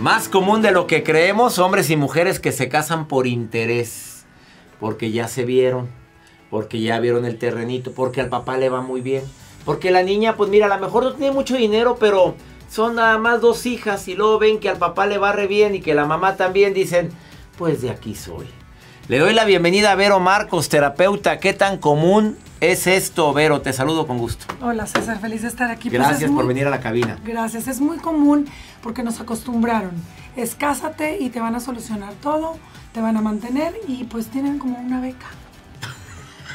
Más común de lo que creemos, hombres y mujeres que se casan por interés, porque ya se vieron, porque ya vieron el terrenito, porque al papá le va muy bien, porque la niña, pues mira, a lo mejor no tiene mucho dinero, pero son nada más dos hijas y luego ven que al papá le va re bien y que la mamá también dicen, pues de aquí soy. Le doy la bienvenida a Vero Marcos, terapeuta. ¿Qué tan común es esto, Vero? Te saludo con gusto. Hola César, feliz de estar aquí. Pues Gracias por venir a la cabina. Gracias, es muy común porque nos acostumbraron. Escásate y te van a solucionar todo, te van a mantener y pues tienen como una beca.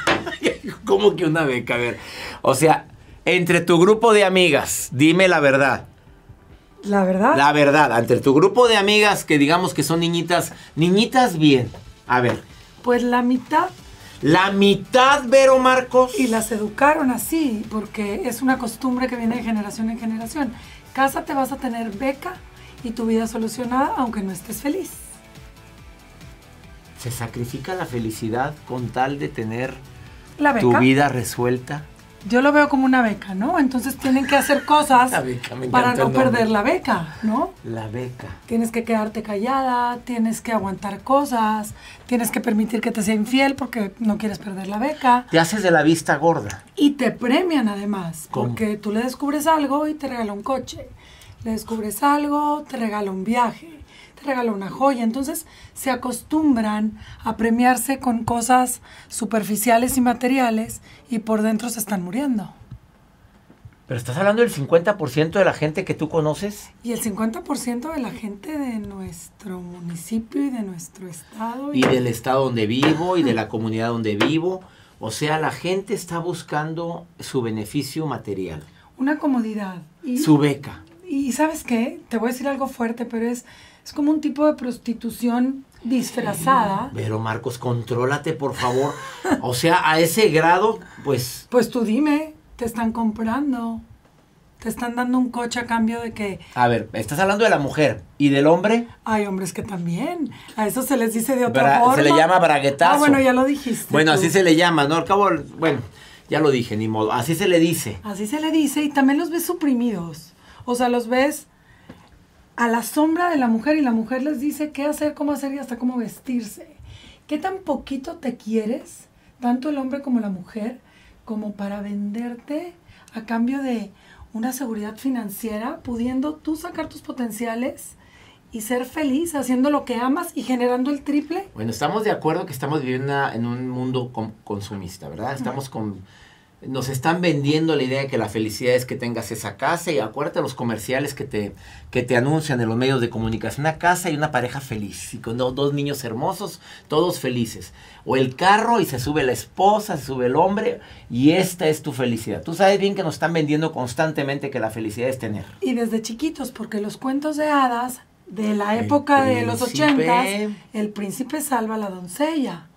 ¿Cómo que una beca? A ver, o sea, entre tu grupo de amigas, dime la verdad. ¿La verdad? La verdad, entre tu grupo de amigas que digamos que son niñitas, niñitas bien. A ver. Pues la mitad. La mitad, Vero Marcos. Y las educaron así, porque es una costumbre que viene de generación en generación. Cásate, vas a tener beca y tu vida solucionada, aunque no estés feliz. ¿Se sacrifica la felicidad con tal de tener la tu vida resuelta? Yo lo veo como una beca, ¿no? Entonces tienen que hacer cosas para no perder la beca, ¿no? La beca. Tienes que quedarte callada, tienes que aguantar cosas, tienes que permitir que te sea infiel porque no quieres perder la beca. Te haces de la vista gorda. Y te premian además, porque tú le descubres algo y te regala un coche. Le descubres algo, te regala un viaje regala una joya. Entonces se acostumbran a premiarse con cosas superficiales y materiales y por dentro se están muriendo. Pero estás hablando del 50% de la gente que tú conoces. Y el 50% de la gente de nuestro municipio y de nuestro estado. Y, del estado donde vivo y de la comunidad donde vivo. O sea, la gente está buscando su beneficio material. Una comodidad. Y, su beca. Y sabes qué, te voy a decir algo fuerte, pero es es como un tipo de prostitución disfrazada. Pero Marcos, contrólate, por favor. O sea, a ese grado, pues... Pues tú dime, te están comprando. Te están dando un coche a cambio de que... A ver, estás hablando de la mujer. ¿Y del hombre? Hay hombres que también. A eso se les dice de otra forma. Se le llama braguetazo. Ah, bueno, ya lo dijiste. Bueno, así se le llama, ¿no? Al cabo, bueno, ya lo dije, ni modo. Así se le dice. Así se le dice y también los ves suprimidos. O sea, los ves a la sombra de la mujer y la mujer les dice qué hacer, cómo hacer y hasta cómo vestirse. ¿Qué tan poquito te quieres, tanto el hombre como la mujer, como para venderte a cambio de una seguridad financiera, pudiendo tú sacar tus potenciales y ser feliz haciendo lo que amas y generando el triple? Bueno, estamos de acuerdo que estamos viviendo en un mundo consumista, ¿verdad? Estamos con nos están vendiendo la idea de que la felicidad es que tengas esa casa y acuérdate los comerciales que te, que te anuncian en los medios de comunicación, una casa y una pareja feliz y con dos, niños hermosos, todos felices. O el carro y se sube la esposa, se sube el hombre y esta es tu felicidad. Tú sabes bien que nos están vendiendo constantemente que la felicidad es tener. Y desde chiquitos, porque los cuentos de hadas de la época de los ochentas, el príncipe salva a la doncella,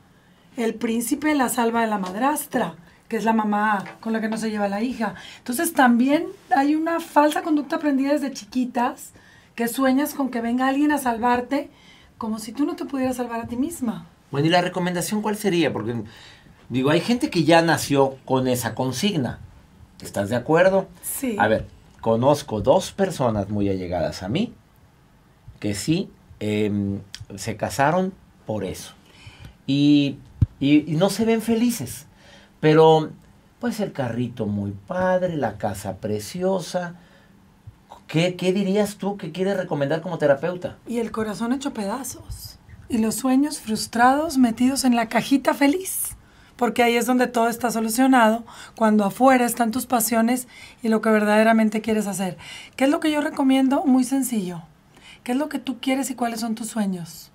el príncipe la salva de la madrastra que es la mamá con la que no se lleva la hija. Entonces también hay una falsa conducta aprendida desde chiquitas, que sueñas con que venga alguien a salvarte, como si tú no te pudieras salvar a ti misma. Bueno, ¿y la recomendación cuál sería? Porque, digo, hay gente que ya nació con esa consigna. ¿Estás de acuerdo? Sí. A ver, conozco dos personas muy allegadas a mí que sí em, se casaron por eso. y no se ven felices. Pero, pues el carrito muy padre, la casa preciosa. ¿Qué, ¿Qué dirías tú que quieres recomendar como terapeuta? Y el corazón hecho pedazos. Y los sueños frustrados metidos en la cajita feliz. Porque ahí es donde todo está solucionado, cuando afuera están tus pasiones y lo que verdaderamente quieres hacer. ¿Qué es lo que yo recomiendo? Muy sencillo. ¿Qué es lo que tú quieres y cuáles son tus sueños?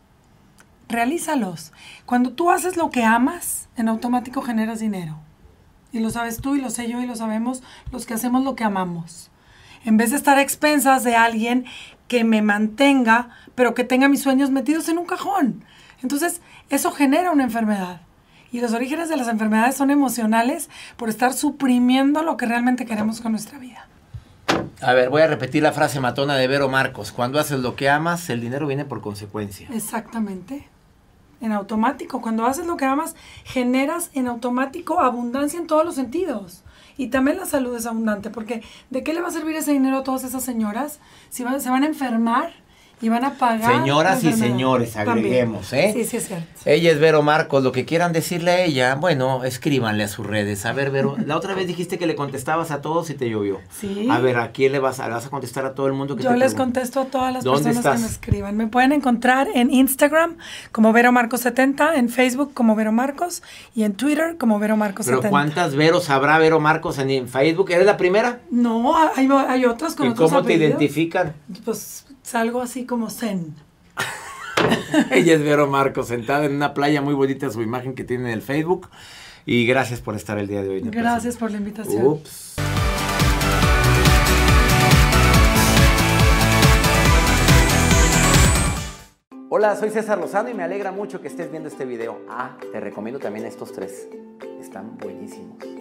Realízalos. Cuando tú haces lo que amas, en automático generas dinero. Y lo sabes tú y lo sé yo y lo sabemos los que hacemos lo que amamos. En vez de estar a expensas de alguien que me mantenga, pero que tenga mis sueños metidos en un cajón. Entonces, eso genera una enfermedad. Y los orígenes de las enfermedades son emocionales por estar suprimiendo lo que realmente queremos con nuestra vida. A ver, voy a repetir la frase matona de Vero Marcos. Cuando haces lo que amas, el dinero viene por consecuencia. Exactamente en automático. Cuando haces lo que amas, generas en automático abundancia en todos los sentidos. Y también la salud es abundante, porque ¿de qué le va a servir ese dinero a todas esas señoras si se van a enfermar y van a pagar. Señoras y señores, También. agreguemos, ¿eh? Sí, sí, es cierto. Ella es Vero Marcos, lo que quieran decirle a ella, bueno, escríbanle a sus redes. A ver, Vero, la otra vez dijiste que le contestabas a todos y te llovió. Sí. A ver, ¿a quién le vas a, le vas a contestar a todo el mundo que Yo te les contesto a todas las ¿Dónde personas que estás? me escriban. Me pueden encontrar en Instagram como Vero Marcos 70, en Facebook como Vero Marcos y en Twitter como Vero Marcos Pero 70. ¿cuántas Veros habrá Vero Marcos en, en Facebook? ¿Eres la primera? No, hay, hay otras con ¿Y otros cómo te identifican? Pues salgo así como Zen. Ella es Vero Marcos, sentada en una playa muy bonita, su imagen que tiene en el Facebook. Y gracias por estar el día de hoy. Gracias por la invitación. Ups. Hola, soy César Lozano y me alegra mucho que estés viendo este video. Ah, te recomiendo también estos tres. Están buenísimos.